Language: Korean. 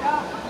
Yeah.